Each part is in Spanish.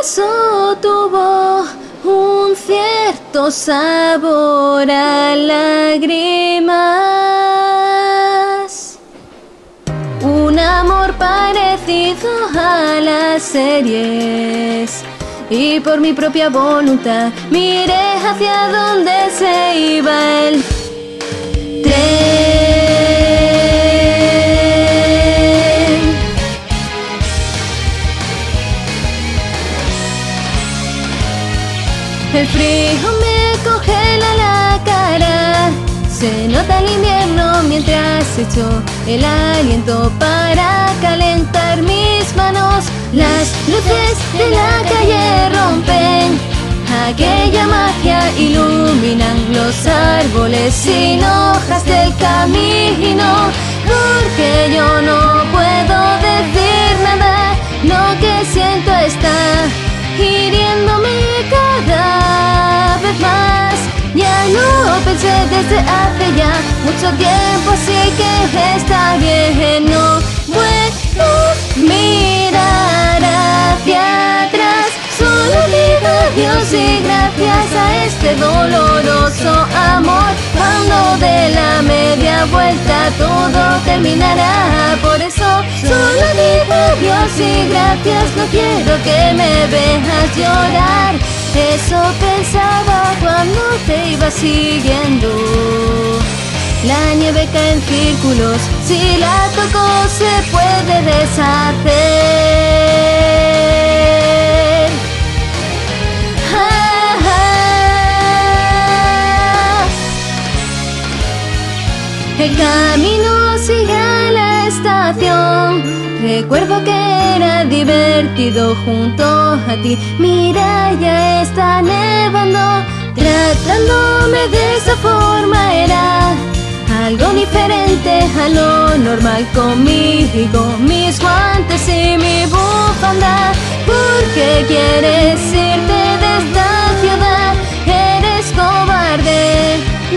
eso tuvo un cierto sabor a lágrimas. Un amor parecido a las series. Y por mi propia voluntad miré hacia donde se iba el tren. Echo el aliento para calentar mis manos. Las luces de la calle rompen aquella magia, iluminan los árboles sin hojas del camino. Desde hace ya mucho tiempo, así que está bien. No puedo mirar hacia atrás, solo digo adiós y gracias a este doloroso amor. Cuando de la media vuelta todo terminará, por eso solo digo adiós y gracias. No quiero que me veas llorar. Eso pensaba te iba siguiendo. La nieve cae en círculos, si la toco se puede deshacer. El camino sigue a la estación. Recuerdo que era divertido junto a ti. Mira, ya está esa forma era algo diferente a lo normal conmigo. Mis guantes y mi bufanda. ¿Por qué quieres irte de esta ciudad? Eres cobarde.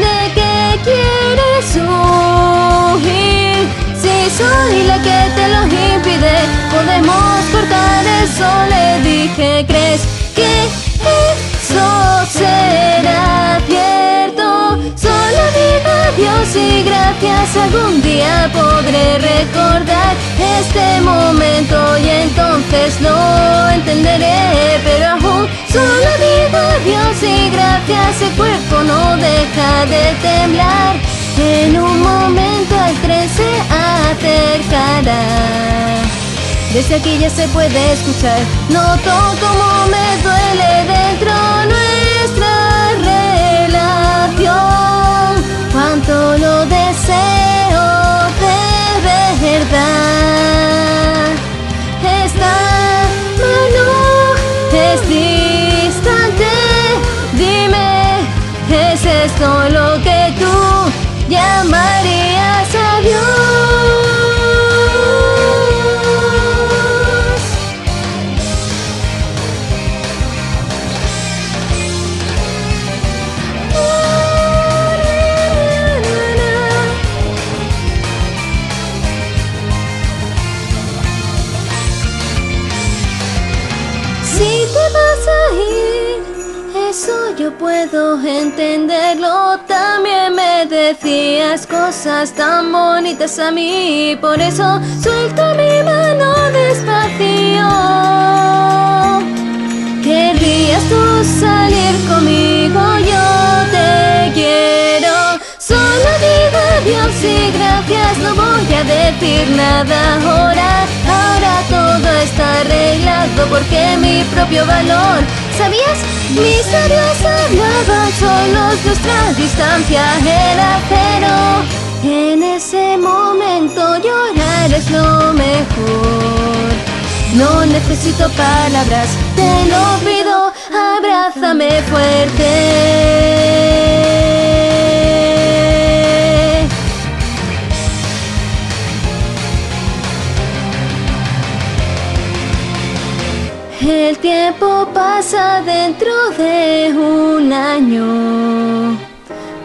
¿De qué quieres huir? Si soy la que te lo impide, podemos cortar eso. Le dije, ¿crees que gracias. Algún día podré recordar este momento y entonces lo entenderé. Pero aún solo digo adiós y gracias. El cuerpo no deja de temblar. En un momento el tren se acercará. Desde aquí ya se puede escuchar. Noto como me duele eso yo puedo entenderlo. También me decías cosas tan bonitas a mí, por eso suelto mi mano despacio. Querrías tú salir conmigo, yo te quiero. Solo digo adiós y gracias, no voy a decir nada ahora. Está arreglado porque mi propio valor. ¿Sabías? Mis labios hablaban solos, nuestra distancia era cero. En ese momento llorar es lo mejor. No necesito palabras, te lo pido, abrázame fuerte. El tiempo pasa dentro de un año.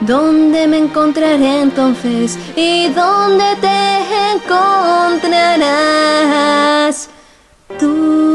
¿Dónde me encontraré entonces? ¿Y dónde te encontrarás tú?